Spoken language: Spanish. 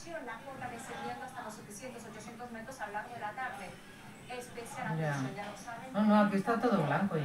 continuación la cota descendiendo hasta los 700, 800 metros a lo largo de la tarde. Especial Ya. ya lo saben. No, no, aquí está todo blanco ya.